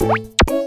you